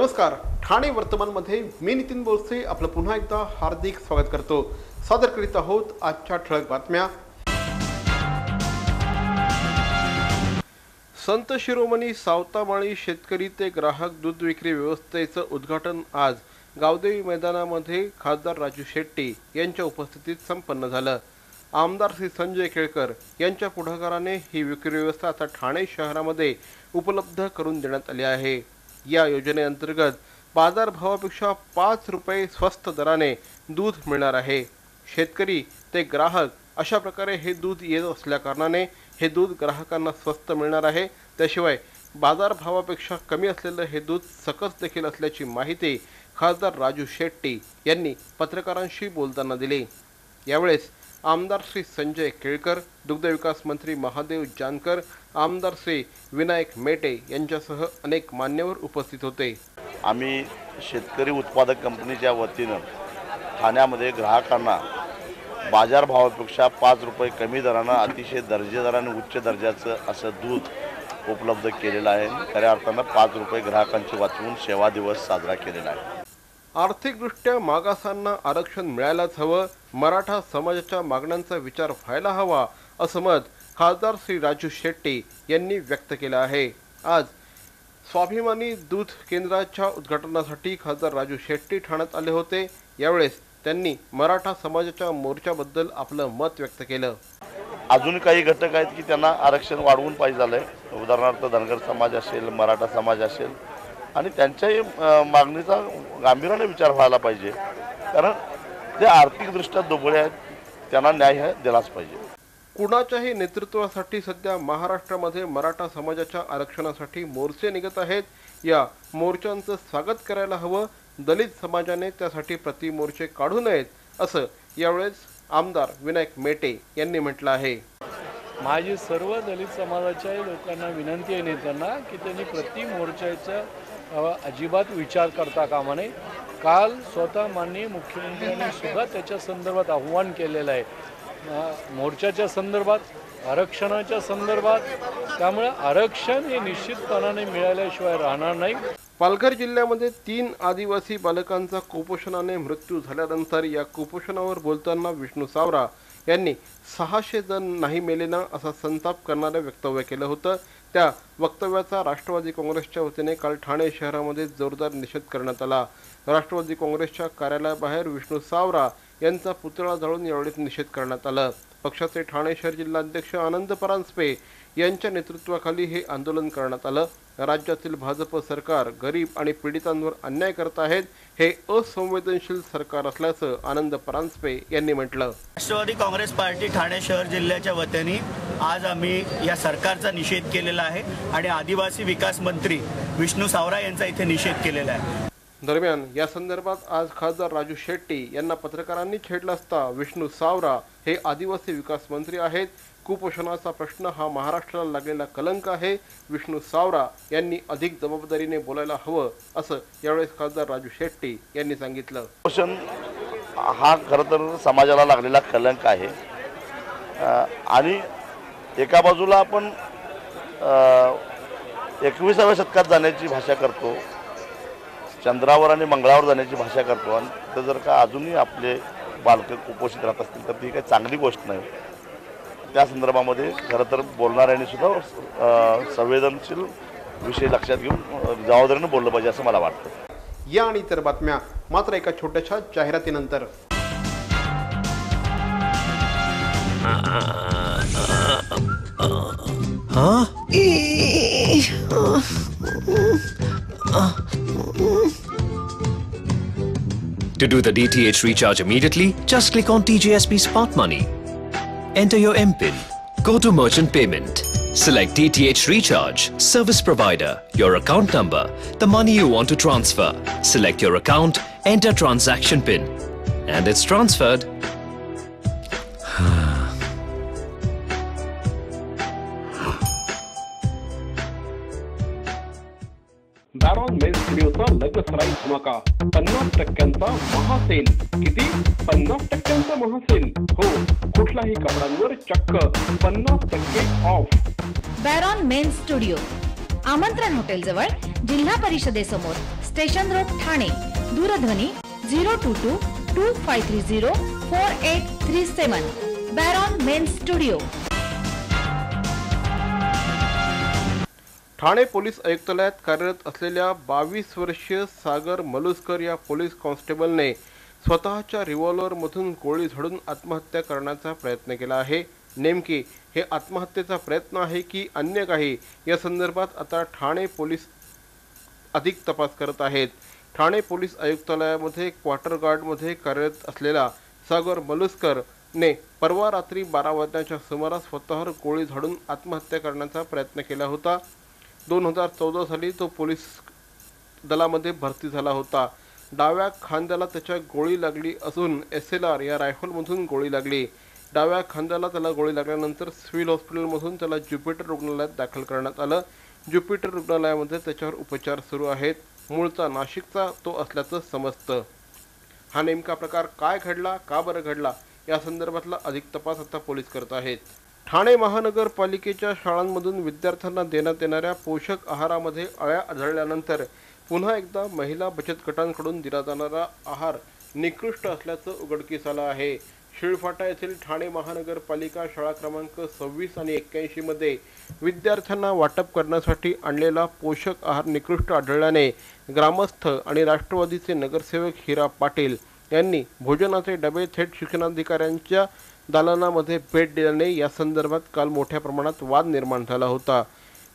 नमस्कार. ठाणे वर्तमानमध्ये मी नितीन बोरसे आपलं पुन्हा एकदा हार्दिक स्वागत करतो. सादर करीत आहोत आजच्या ठळक बातम्या. संत शिरोमणी सावतामाळी शेतकरी ते ग्राहक दूध विक्री व्यवस्थेचं उद्घाटन आज. गावदेवी मैदानामध्ये खासदार राजू शेट्टी यांच्या उपस्थितीत संपन्न झालं. आमदार श्री संजय केळकर यांच्या पुढाकाराने ही विक्री व्यवस्था आता ठाणे शहरामध्ये उपलब्ध करून देण्यात आली आहे. या योजनेअंतर्गत बाजारभावापेक्षा पाच रुपये स्वस्त दराने दूध मिळणार आहे. शेतकरी ते ग्राहक अशा प्रकारे हे दूध येत असल्याकारणाने हे दूध ग्राहकांना स्वस्त मिळणार आहे. त्याशिवाय बाजारभावापेक्षा कमी असलेलं हे दूध सकस देखील असल्याची माहिती खासदार राजू शेट्टी यांनी पत्रकारांशी बोलताना दिली. यावेळेस आमदार श्री संजय केळकर दुग्धविकास मंत्री महादेव जानकर आमदार श्री विनायक मेटे यांच्यासह अनेक मान्यवर उपस्थित होते. आम्ही शेतकरी उत्पादक कंपनीच्या वतीनं ठाण्यामध्ये ग्राहकांना बाजारभावापेक्षा पाच रुपये कमी दरानं अतिशय दर्जेदार आणि उच्च दर्जाचं असं दूध उपलब्ध केलेलं आहे. खऱ्या अर्थानं पाच रुपये ग्राहकांची वाचवून सेवा दिवस साजरा केलेला आहे. आर्थिकदृष्ट्या मागासांना आरक्षण मिळायलाच हवं मराठा समाजाच्या मागण्यांचा विचार व्हायला हवा असं मत खासदार श्री राजू शेट्टी यांनी व्यक्त केलं आहे. आज स्वाभिमानी दूध केंद्राच्या उद्घाटनासाठी खासदार राजू शेट्टी ठाण्यात आले होते. यावेळेस त्यांनी मराठा समाजाच्या मोर्चाबद्दल आपलं मत व्यक्त केलं. अजून काही घटक आहेत की त्यांना आरक्षण वाढवून पाहिजे झालं आहे उदाहरणार्थ धनगर समाज असेल मराठा समाज असेल आणि त्यांच्याही मागणीचा गांभीर्याने विचार व्हायला पाहिजे. कारण ते आर्थिकदृष्ट्या दुबळे आहेत त्यांना न्याय हा दिलाच पाहिजे. कुणाच्याही नेतृत्वासाठी सध्या महाराष्ट्रामध्ये मराठा समाजाच्या आरक्षणासाठी मोर्चे निघत आहेत. या मोर्चांचं स्वागत करायला हवं. दलित समाजाने त्यासाठी प्रतिमोर्चे काढू नयेत असं यावेळेस आमदार विनायक मेटे यांनी म्हटलं आहे. माझी सर्व दलित समाजाच्या लोकांना विनंती आहे नेत्यांना की त्यांनी प्रति मोर्चाचा अजिबात विचार करता कामा नये. काल स्वतः माननीय मुख्यमंत्र्यांनी सुद्धा त्याच्या संदर्भात आव्हान केलेलं आहे. मोर्चाच्या संदर्भात आरक्षणाच्या संदर्भात त्यामुळे आरक्षण हे निश्चितपणाने मिळाल्याशिवाय राहणार नाही. पालघर जिल्ह्यामध्ये तीन आदिवासी बालकांचा कुपोषणाने मृत्यू झाल्यानंतर या कुपोषणावर बोलताना विष्णू सावरा यांनी सहाशे जण नाही मेले ना असा संताप करणारं वक्तव्य केलं होतं. त्या वक्तव्याचा राष्ट्रवादी काँग्रेसच्या वतीने काल ठाणे शहरामध्ये जोरदार निषेध करण्यात आला. राष्ट्रवादी काँग्रेसच्या कार्यालयाबाहेर विष्णू सावरा यांचा पुतळा जाळून यावेळी निषेध करण्यात आला. पक्षाचे ठाणे शहर जिल्हाध्यक्ष आनंद परांजपे यांच्या नेतृत्वाखाली हे आंदोलन करण्यात आलं. राज्यातील भाजप सरकार गरीब आणि पीडितांवर अन्याय करत आहेत हे असंवेदनशील सरकार असल्याचं आनंद परांजपे यांनी म्हटलं. राष्ट्रवादी काँग्रेस पार्टी ठाणे शहर जिल्ह्याच्या वतीने आज आम्ही या सरकारचा निषेध केलेला आहे आणि आदिवासी विकास मंत्री विष्णू सावरा यांचा इथे निषेध केलेला आहे. दरम्यान या संदर्भात आज खासदार राजू शेट्टी यांना पत्रकारांनी छेडलं असता विष्णू सावरा हे आदिवासी विकास मंत्री आहेत. कुपोषणाचा प्रश्न हा महाराष्ट्राला लागलेला कलंक आहे. विष्णू सावरा यांनी अधिक जबाबदारीने बोलायला हवं असं यावेळेस खासदार राजू शेट्टी यांनी सांगितलं. पोषण हा खरं तर समाजाला लागलेला कलंक आहे. आणि एका बाजूला आपण एकविसाव्या शतकात जाण्याची भाषा करतो. चंद्रावर आणि मंगळावर जाण्याची भाषा करतो. आणि तिथं जर का अजूनही आपले बालकं कुपोषित राहत असतील तर ती काही चांगली गोष्ट नाही. त्या संदर्भामध्ये खरं तर बोलणाऱ्यांनी सुद्धा संवेदनशील विषय लक्षात घेऊन जबाबदारीनं बोललं पाहिजे असं मला वाटतं. या आणि इतर बातम्या मात्र एका छोट्याशा जाहिरातीनंतर. To do the DTH recharge immediately, just click on TJSP Smart Money. Enter your MPIN. Go to Merchant Payment. Select DTH Recharge, Service Provider, your account number, the money you want to transfer. Select your account, enter transaction PIN. And it's transferred. Baron Men स्टुडिओचा लग्नसराई धमाका. पन्नास टक्क्यांचा महासेल. किती? पन्नास टक्क्यांचा महासेल. हो कुठलाही कपड्यांवर चक्क. पन्नास टक्के ऑफ बॅरॉन मेन स्टुडिओ आमंत्रण हॉटेल जवळ जिल्हा परिषदेसमोर स्टेशन रोड ठाणे दूरध्वनी zero two two two five three zero four eight three seven. Baron Men Studio Thane police आयुक्तालयात कार्यरत असलेल्या बावीस वर्षीय सागर मलुसकर या पोलीस कॉन्स्टेबलने स्वतःच्या रिव्हॉल्वरमधून गोळी झाडून आत्महत्या करण्याचा प्रयत्न केला आहे. नेमकी हे आत्महत्येचा प्रयत्न आहे की अन्य काही? या संदर्भात आता ठाणे पोलीस अधिक तपास करत आहेत. ठाणे पोलीस आयुक्तालयामध्ये क्वार्टर गार्डमध्ये कार्यरत असलेला सागर मलुसकर ने परवा रात्री बारा वाजण्याच्या सुमारास स्वतःवर गोळी झाडून आत्महत्या करण्याचा प्रयत्न केला होता. दोन हजार चौदा साली तो पोलीस दलामध्ये भरती झाला होता. डाव्या खांद्याला त्याच्या गोळी लागली असून एस एल आर या रायफलमधून गोळी लागली. डाव्या खांद्याला त्याला गोळी लागल्यानंतर सिव्हिल हॉस्पिटलमधून त्याला ज्युपिटर रुग्णालयात दाखल करण्यात आलं. ज्युपिटर रुग्णालयामध्ये त्याच्यावर उपचार सुरू आहेत. मूळचा नाशिकचा तो असल्याचं समजतं. हा नेमका प्रकार काय घडला का बरं घडला या संदर्भातला अधिक तपास आता पोलीस करत आहेत. ठाणे महानगरपालिकेच्या शाळांमधून विद्यार्थ्यांना देण्यात येणाऱ्या पोषक आहारामध्ये अळ्या आढळल्यानंतर पुन्हा एकदा महिला बचत गटांकडून दिला जाणारा आहार निकृष्ट असल्याचं उघडकीस आलं आहे. शिळफाटा येथील ठाणे महानगरपालिका शाळा क्रमांक सव्वीस आणि एक्क्याऐंशीमध्ये विद्यार्थ्यांना वाटप करण्यासाठी आणलेला पोषक आहार निकृष्ट आढळल्याने ग्रामस्थ आणि राष्ट्रवादीचे नगरसेवक हिरा पाटील यांनी भोजनाचे डबे थेट शिक्षणाधिकाऱ्यांच्या दालनामध्ये भेट दिल्याने या संदर्भात काल मोठ्या प्रमाणात वाद निर्माण झाला होता.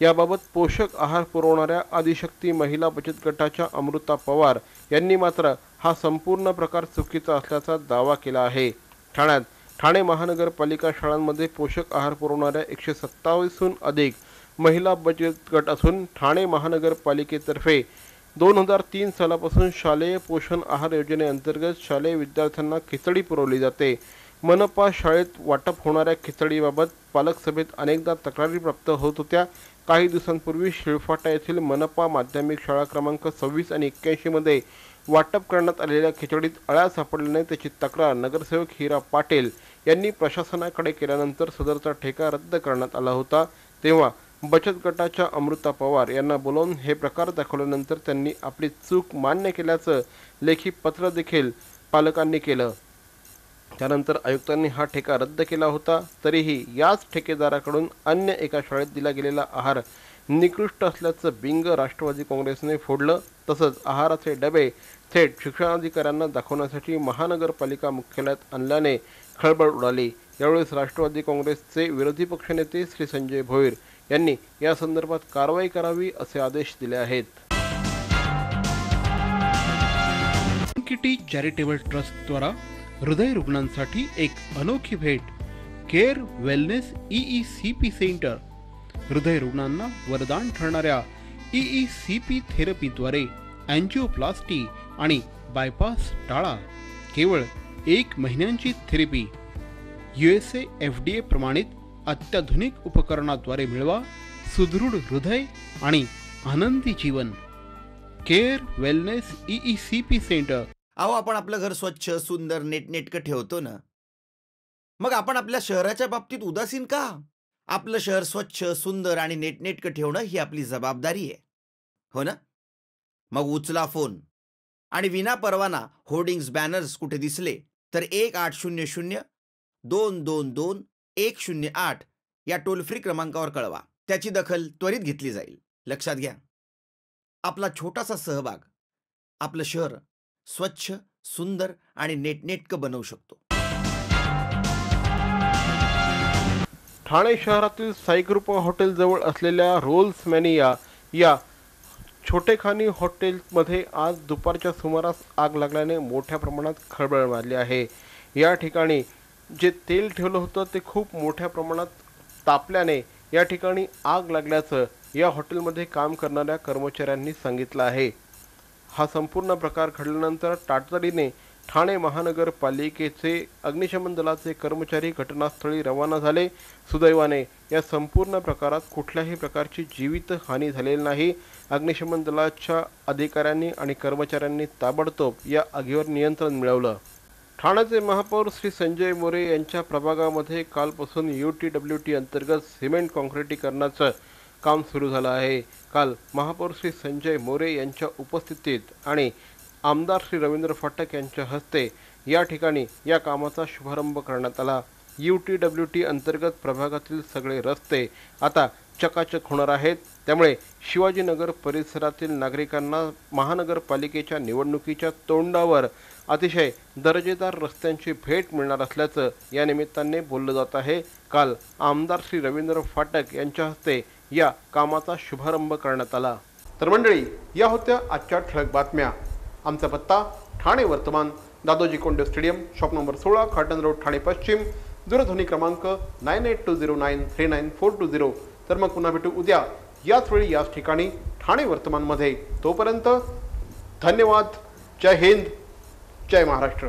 याबाबत पोषक आहार पुरवणाऱ्या आदिशक्ती महिला बचत गटाच्या अमृता पवार यांनी मात्र हा संपूर्ण प्रकार चुकीचा असल्याचा दावा केला आहे. ठाण्यात ठाणे महानगरपालिका शाळांमध्ये पोषक आहार पुरवणाऱ्या एकशे सत्तावीसहून अधिक महिला बचत गट असून ठाणे महानगरपालिकेतर्फे दोन हजार तीन सालापासून शालेय पोषण आहार योजनेअंतर्गत शालेय विद्यार्थ्यांना खिचडी पुरवली जाते. मनपा शाळेत वाटप होणाऱ्या खिचडीबाबत पालक सभेत अनेकदा तक्रारी प्राप्त होत होत्या. काही दिवसांपूर्वी शिळफाटा येथील मनपा माध्यमिक शाळा क्रमांक सव्वीस आणि एक्क्याऐंशीमध्ये वाटप करण्यात आलेल्या खिचडीत अळ्या सापडल्याने त्याची तक्रार नगरसेवक हिरा पाटील यांनी प्रशासनाकडे केल्यानंतर सदरचा ठेका रद्द करण्यात आला होता. तेव्हा बचत गटाच्या अमृता पवार यांना बोलावून हे प्रकार दाखवल्यानंतर त्यांनी आपली चूक मान्य केल्याचं लेखी पत्र देखील पालकांनी केलं. त्यानंतर आयुक्तांनी हा ठेका रद्द केला होता तरीही याच ठेकेदाराकडून अन्य एका शाळेत दिला गेलेला आहार निकृष्ट असल्याचं बिंग राष्ट्रवादी काँग्रेसने फोडलं. तसंच आहाराचे डबे थेट शिक्षणाधिकाऱ्यांना दाखवण्यासाठी महानगरपालिका मुख्यालयात आणल्याने खळबळ उडाली. यावेळेस राष्ट्रवादी काँग्रेसचे विरोधी पक्षनेते श्री संजय भोईर यांनी या संदर्भात कारवाई करावी असे आदेश दिले आहेत. किटी चॅरिटेबल ट्रस्टद्वारा हृदय रुग्णांसाठी एक अनोखी भेट. Care Wellness E C P centre. हृदय रुग्णांना वरदान ठरणाऱ्या ई सी पी थेरपीद्वारे अँजिओप्लास्टी आणि बायपास टाळा. केवळ एक महिन्यांची therapy. U S F D A प्रमाणित अत्याधुनिक उपकरणाद्वारे मिळवा सुदृढ हृदय आणि आनंदी जीवन. Care Wellness E C P centre. अहो आपण आपलं घर स्वच्छ सुंदर नेटनेटकं ठेवतो ना. मग आपण आपल्या शहराच्या बाबतीत उदासीन का? आपलं शहर स्वच्छ सुंदर आणि नेटनेटकं ठेवणं ही आपली जबाबदारी आहे. हो ना? मग उचला फोन. आणि विना परवाना होर्डिंग्स बॅनर्स कुठे दिसले तर एक आठ शून्य शून्य दोन दोन दोन एक शून्य आठ या टोल फ्री क्रमांकावर कळवा. त्याची दखल त्वरित घेतली जाईल. लक्षात घ्या. आपला छोटासा सहभाग आपलं शहर स्वच्छ सुंदर आणि नेटनेटकं बनवू शकतो. ठाणे शहरातील साईकृपा हॉटेलजवळ असलेल्या रोल्स मॅनिया या छोटेखानी हॉटेलमध्ये आज दुपारच्या सुमारास आग लागल्याने मोठ्या प्रमाणात खळबळ मारली आहे. या ठिकाणी जे तेल ठेवलं होतं ते खूप मोठ्या प्रमाणात तापल्याने या ठिकाणी आग लागल्याचं या हॉटेलमध्ये काम करणाऱ्या कर्मचाऱ्यांनी सांगितलं आहे. हा संपूर्ण प्रकार घडल्यानंतर तातडीने ठाणे महानगरपालिकेचे अग्निशमन दलाचे कर्मचारी घटनास्थळी रवाना झाले. सुदैवाने या संपूर्ण प्रकारात कुठल्याही प्रकारची जीवित हानी झालेली नाही. अग्निशमन दलाच्या अधिकाऱ्यांनी आणि कर्मचाऱ्यांनी ताबडतोब या आगीवर नियंत्रण मिळवलं. ठाण्याचे महापौर श्री संजय मोरे यांच्या प्रभागामध्ये कालपासून यू टी डब्ल्यू टी अंतर्गत सिमेंट काँक्रिटीकरणाचं काम सुरू झालं आहे. काल महापौर श्री संजय मोरे यांच्या उपस्थितीत आणि आमदार श्री रवींद्र फाटक यांच्या हस्ते या ठिकाणी या कामाचा शुभारंभ करण्यात आला. यू टी डब्ल्यू टी अंतर्गत प्रभागातील सगळे रस्ते आता चकाचक होणार आहेत. त्यामुळे शिवाजीनगर परिसरातील नागरिकांना महानगरपालिकेच्या निवडणुकीच्या तोंडावर अतिशय दर्जेदार रस्त्यांची भेट मिळणार असल्याचं या निमित्ताने बोललं जात आहे. काल आमदार श्री रवींद्र फाटक यांच्या हस्ते या कामाचा शुभारंभ करण्यात आला. तर मंडळी या होत्या आजच्या ठळक बातम्या. आमचा पत्ता ठाणे वर्तमान Dadoji Konde stadium shop number सोळा खाटन रोड ठाणे पश्चिम. दूरध्वनी क्रमांक nine eight two zero nine three nine four two zero. तर मग पुन्हा भेटू उद्या याच वेळी याच ठिकाणी ठाणे वर्तमानमध्ये. तोपर्यंत धन्यवाद. जय हिंद. जय महाराष्ट्र.